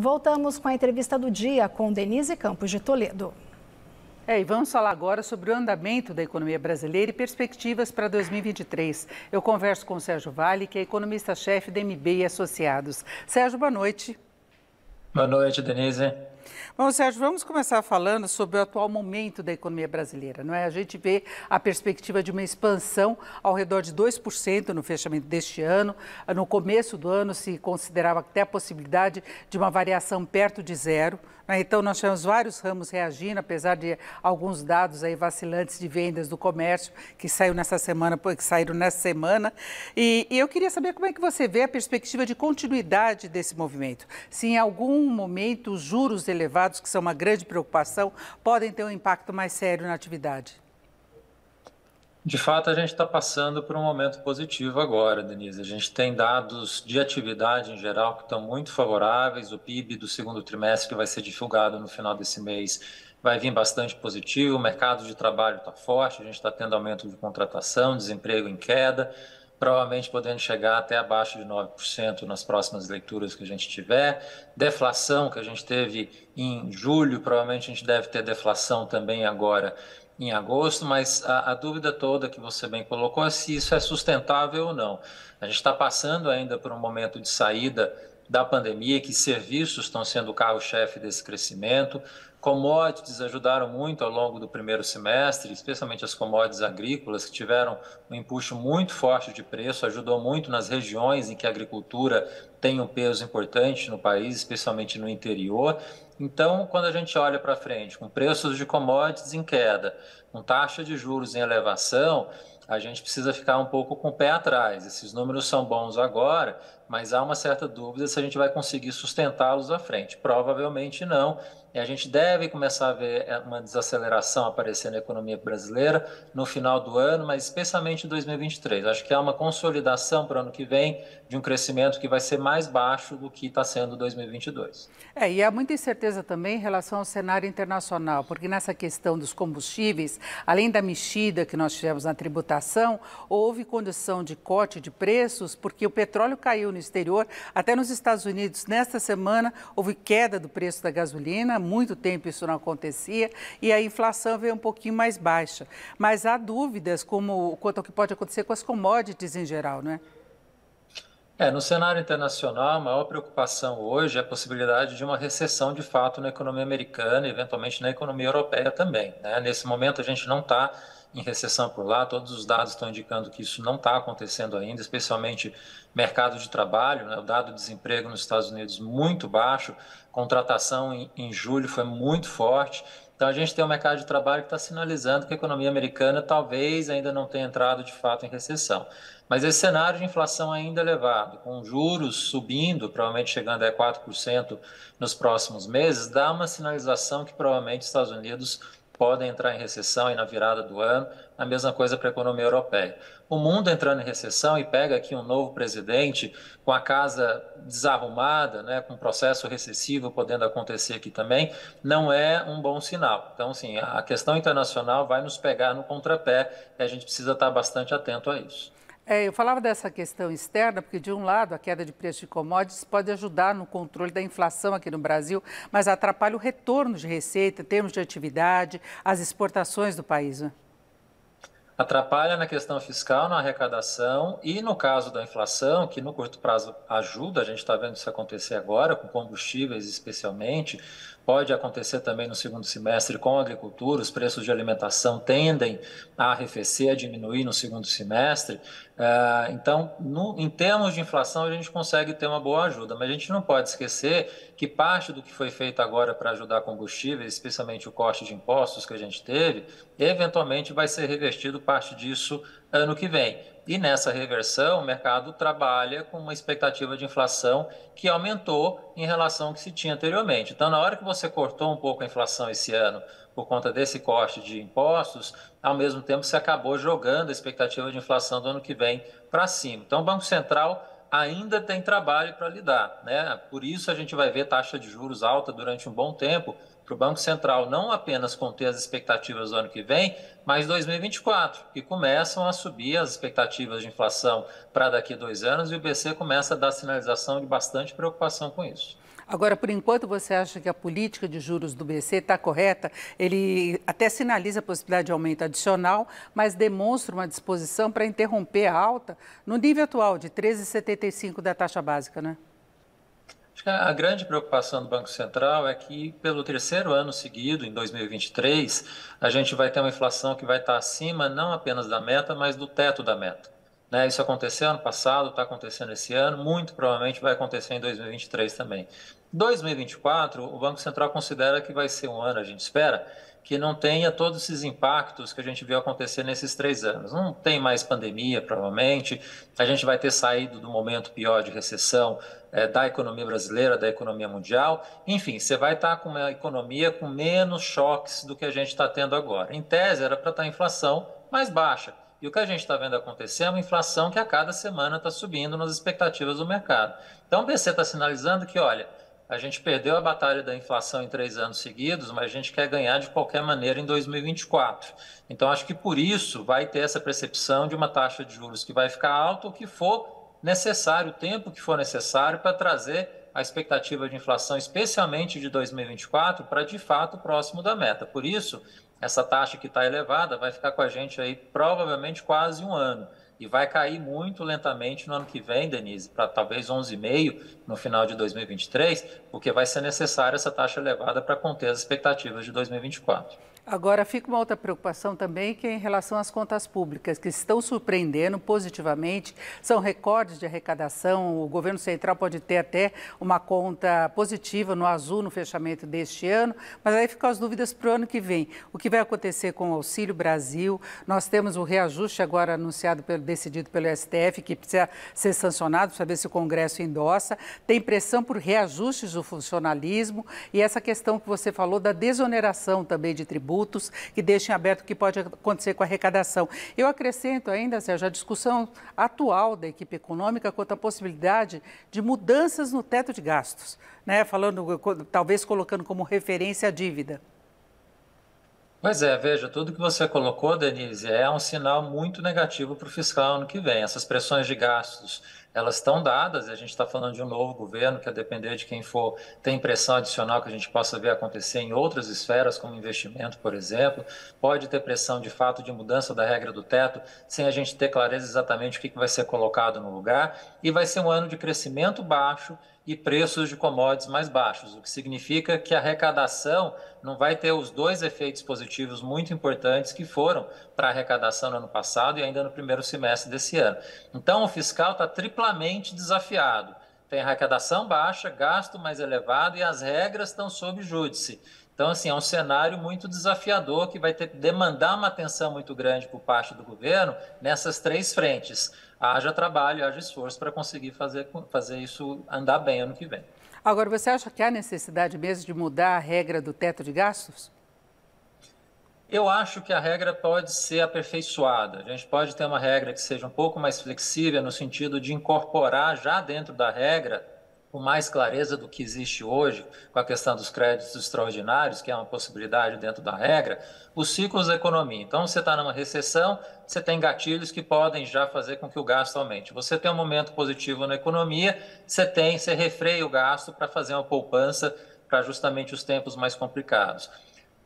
Voltamos com a entrevista do dia com Denise Campos de Toledo. É, e vamos falar agora sobre o andamento da economia brasileira e perspectivas para 2023. Eu converso com o Sérgio Vale, que é economista-chefe da MB e Associados. Sérgio, boa noite. Boa noite, Denise. Bom, Sérgio, vamos começar falando sobre o atual momento da economia brasileira. Não é? A gente vê a perspectiva de uma expansão ao redor de 2% no fechamento deste ano. No começo do ano se considerava até a possibilidade de uma variação perto de zero. Né? Então, nós tivemos vários ramos reagindo, apesar de alguns dados aí vacilantes de vendas do comércio que saiu nessa semana, que saíram nessa semana. E, e eu queria saber como é que você vê a perspectiva de continuidade desse movimento. Se em algum momento os juros elevados que são uma grande preocupação, podem ter um impacto mais sério na atividade? De fato, a gente está passando por um momento positivo agora, Denise. A gente tem dados de atividade em geral que estão muito favoráveis. O PIB do segundo trimestre, que vai ser divulgado no final desse mês, vai vir bastante positivo. O mercado de trabalho está forte, a gente está tendo aumento de contratação, desemprego em queda provavelmente podendo chegar até abaixo de 9% nas próximas leituras que a gente tiver. Deflação que a gente teve em julho, provavelmente a gente deve ter deflação também agora em agosto, mas a, a dúvida toda que você bem colocou é se isso é sustentável ou não. A gente está passando ainda por um momento de saída da pandemia, que serviços estão sendo o carro-chefe desse crescimento. Commodities ajudaram muito ao longo do primeiro semestre, especialmente as commodities agrícolas, que tiveram um empuxo muito forte de preço, ajudou muito nas regiões em que a agricultura tem um peso importante no país, especialmente no interior. Então, quando a gente olha para frente, com preços de commodities em queda, com taxa de juros em elevação, a gente precisa ficar um pouco com o pé atrás. Esses números são bons agora, mas há uma certa dúvida se a gente vai conseguir sustentá-los à frente. Provavelmente não e a gente deve começar a ver é, uma desaceleração aparecer na economia brasileira no final do ano, mas especialmente em 2023. Acho que há uma consolidação para o ano que vem de um crescimento que vai ser mais baixo do que está sendo 2022. É, e há muita incerteza também em relação ao cenário internacional, porque nessa questão dos combustíveis, além da mexida que nós tivemos na tributação, houve condição de corte de preços, porque o petróleo caiu no exterior, até nos Estados Unidos, nesta semana, houve queda do preço da gasolina muito tempo isso não acontecia e a inflação veio um pouquinho mais baixa. Mas há dúvidas como, quanto ao que pode acontecer com as commodities em geral, não é? É, no cenário internacional, a maior preocupação hoje é a possibilidade de uma recessão de fato na economia americana e eventualmente na economia europeia também. Né? Nesse momento, a gente não está em recessão por lá. Todos os dados estão indicando que isso não está acontecendo ainda, especialmente mercado de trabalho. Né? O dado de desemprego nos Estados Unidos muito baixo, contratação em, em julho foi muito forte. Então a gente tem um mercado de trabalho que está sinalizando que a economia americana talvez ainda não tenha entrado de fato em recessão. Mas esse cenário de inflação ainda elevado, com juros subindo, provavelmente chegando a 4% nos próximos meses, dá uma sinalização que provavelmente os Estados Unidos podem entrar em recessão aí na virada do ano, a mesma coisa para a economia europeia. O mundo entrando em recessão e pega aqui um novo presidente com a casa desarrumada, né, com processo recessivo podendo acontecer aqui também, não é um bom sinal. Então, assim, a questão internacional vai nos pegar no contrapé e a gente precisa estar bastante atento a isso. É, eu falava dessa questão externa, porque, de um lado, a queda de preço de commodities pode ajudar no controle da inflação aqui no Brasil, mas atrapalha o retorno de receita, termos de atividade, as exportações do país. Né? Atrapalha na questão fiscal, na arrecadação e no caso da inflação, que no curto prazo ajuda, a gente está vendo isso acontecer agora, com combustíveis especialmente, pode acontecer também no segundo semestre com a agricultura, os preços de alimentação tendem a arrefecer, a diminuir no segundo semestre. É, então, no, em termos de inflação, a gente consegue ter uma boa ajuda, mas a gente não pode esquecer que parte do que foi feito agora para ajudar combustíveis, especialmente o corte de impostos que a gente teve, eventualmente vai ser revertido parte disso ano que vem. E nessa reversão, o mercado trabalha com uma expectativa de inflação que aumentou em relação ao que se tinha anteriormente. Então, na hora que você cortou um pouco a inflação esse ano por conta desse corte de impostos, ao mesmo tempo você acabou jogando a expectativa de inflação do ano que vem para cima. Então, o Banco Central ainda tem trabalho para lidar. Né? Por isso a gente vai ver taxa de juros alta durante um bom tempo, para o Banco Central não apenas conter as expectativas do ano que vem, mas 2024, que começam a subir as expectativas de inflação para daqui a dois anos e o BC começa a dar sinalização de bastante preocupação com isso. Agora, por enquanto, você acha que a política de juros do BC está correta? Ele até sinaliza a possibilidade de aumento adicional, mas demonstra uma disposição para interromper a alta no nível atual de 13,75 da taxa básica, né? A grande preocupação do Banco Central é que, pelo terceiro ano seguido, em 2023, a gente vai ter uma inflação que vai estar acima não apenas da meta, mas do teto da meta. Né? Isso aconteceu ano passado, está acontecendo esse ano, muito provavelmente vai acontecer em 2023 também. 2024, o Banco Central considera que vai ser um ano, a gente espera, que não tenha todos esses impactos que a gente viu acontecer nesses três anos. Não tem mais pandemia, provavelmente, a gente vai ter saído do momento pior de recessão é, da economia brasileira, da economia mundial. Enfim, você vai estar com uma economia com menos choques do que a gente está tendo agora. Em tese, era para estar inflação mais baixa. E o que a gente está vendo acontecer é uma inflação que a cada semana está subindo nas expectativas do mercado. Então, o BC está sinalizando que, olha, a gente perdeu a batalha da inflação em três anos seguidos, mas a gente quer ganhar de qualquer maneira em 2024. Então, acho que por isso vai ter essa percepção de uma taxa de juros que vai ficar alta, o que for necessário, o tempo que for necessário para trazer a expectativa de inflação, especialmente de 2024, para de fato próximo da meta. Por isso, essa taxa que está elevada vai ficar com a gente aí provavelmente quase um ano. E vai cair muito lentamente no ano que vem, Denise, para talvez 11,5% no final de 2023, porque vai ser necessária essa taxa elevada para conter as expectativas de 2024. Agora, fica uma outra preocupação também, que é em relação às contas públicas, que estão surpreendendo positivamente, são recordes de arrecadação, o governo central pode ter até uma conta positiva no azul no fechamento deste ano, mas aí ficam as dúvidas para o ano que vem. O que vai acontecer com o Auxílio Brasil? Nós temos o reajuste agora anunciado, pelo, decidido pelo STF, que precisa ser sancionado, para ver se o Congresso endossa. Tem pressão por reajustes do funcionalismo e essa questão que você falou da desoneração também de tributos tributos que deixem aberto o que pode acontecer com a arrecadação. Eu acrescento ainda, Sérgio, a discussão atual da equipe econômica quanto à possibilidade de mudanças no teto de gastos, né? falando, talvez colocando como referência a dívida. Pois é, veja, tudo que você colocou, Denise, é um sinal muito negativo para o fiscal ano que vem. Essas pressões de gastos elas estão dadas, a gente está falando de um novo governo que, a depender de quem for, tem pressão adicional que a gente possa ver acontecer em outras esferas, como investimento, por exemplo. Pode ter pressão, de fato, de mudança da regra do teto, sem a gente ter clareza exatamente o que vai ser colocado no lugar. E vai ser um ano de crescimento baixo e preços de commodities mais baixos, o que significa que a arrecadação não vai ter os dois efeitos positivos muito importantes que foram para a arrecadação no ano passado e ainda no primeiro semestre desse ano. Então, o fiscal está triplamente desafiado. Tem arrecadação baixa, gasto mais elevado e as regras estão sob júdice. Então, assim, é um cenário muito desafiador que vai ter demandar uma atenção muito grande por parte do governo nessas três frentes haja trabalho, haja esforço para conseguir fazer, fazer isso andar bem ano que vem. Agora, você acha que há necessidade mesmo de mudar a regra do teto de gastos? Eu acho que a regra pode ser aperfeiçoada. A gente pode ter uma regra que seja um pouco mais flexível, no sentido de incorporar já dentro da regra com mais clareza do que existe hoje, com a questão dos créditos extraordinários, que é uma possibilidade dentro da regra, os ciclos da economia. Então, você está numa recessão, você tem gatilhos que podem já fazer com que o gasto aumente. Você tem um momento positivo na economia, você tem, você refreia o gasto para fazer uma poupança para justamente os tempos mais complicados.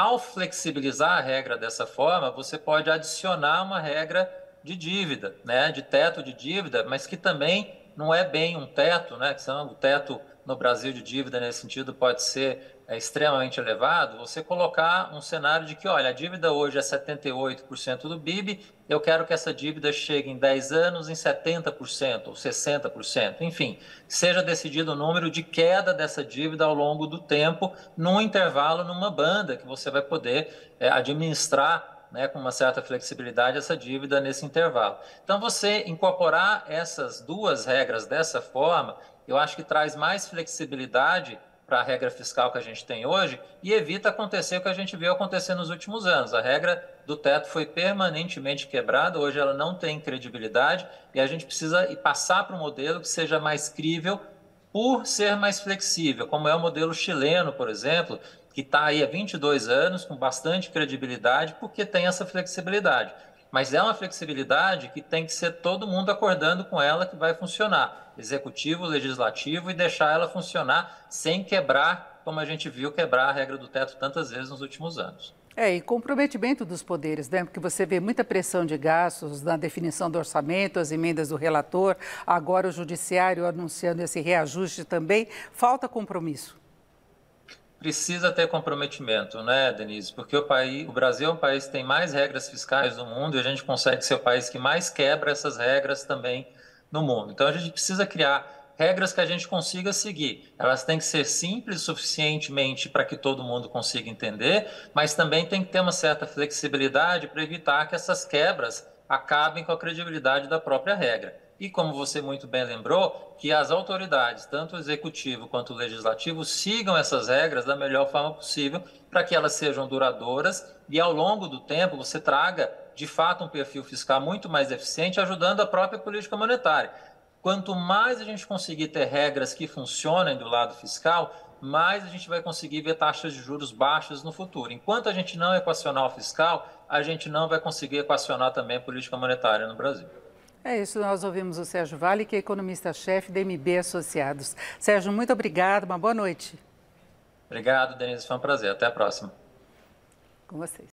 Ao flexibilizar a regra dessa forma, você pode adicionar uma regra de dívida, né, de teto de dívida, mas que também não é bem um teto, né? Que o teto no Brasil de dívida nesse sentido pode ser é, extremamente elevado. Você colocar um cenário de que, olha, a dívida hoje é 78% do PIB, eu quero que essa dívida chegue em 10 anos em 70% ou 60%, enfim, seja decidido o número de queda dessa dívida ao longo do tempo, num intervalo, numa banda que você vai poder é, administrar né, com uma certa flexibilidade essa dívida nesse intervalo. Então, você incorporar essas duas regras dessa forma, eu acho que traz mais flexibilidade para a regra fiscal que a gente tem hoje e evita acontecer o que a gente viu acontecer nos últimos anos. A regra do teto foi permanentemente quebrada, hoje ela não tem credibilidade e a gente precisa passar para um modelo que seja mais crível por ser mais flexível, como é o modelo chileno, por exemplo, que está aí há 22 anos, com bastante credibilidade, porque tem essa flexibilidade. Mas é uma flexibilidade que tem que ser todo mundo acordando com ela que vai funcionar, executivo, legislativo, e deixar ela funcionar sem quebrar, como a gente viu quebrar a regra do teto tantas vezes nos últimos anos. É, e comprometimento dos poderes, né? Porque você vê muita pressão de gastos na definição do orçamento, as emendas do relator, agora o judiciário anunciando esse reajuste também. Falta compromisso. Precisa ter comprometimento, né, Denise? Porque o, país, o Brasil é um país que tem mais regras fiscais do mundo e a gente consegue ser o país que mais quebra essas regras também no mundo. Então a gente precisa criar regras que a gente consiga seguir. Elas têm que ser simples suficientemente para que todo mundo consiga entender, mas também tem que ter uma certa flexibilidade para evitar que essas quebras acabem com a credibilidade da própria regra. E como você muito bem lembrou, que as autoridades, tanto o executivo quanto o legislativo, sigam essas regras da melhor forma possível para que elas sejam duradouras e ao longo do tempo você traga de fato um perfil fiscal muito mais eficiente, ajudando a própria política monetária. Quanto mais a gente conseguir ter regras que funcionem do lado fiscal, mais a gente vai conseguir ver taxas de juros baixas no futuro. Enquanto a gente não equacionar o fiscal, a gente não vai conseguir equacionar também a política monetária no Brasil. É isso, nós ouvimos o Sérgio Vale, que é economista-chefe da MB Associados. Sérgio, muito obrigado, uma boa noite. Obrigado, Denise, foi um prazer. Até a próxima. Com vocês.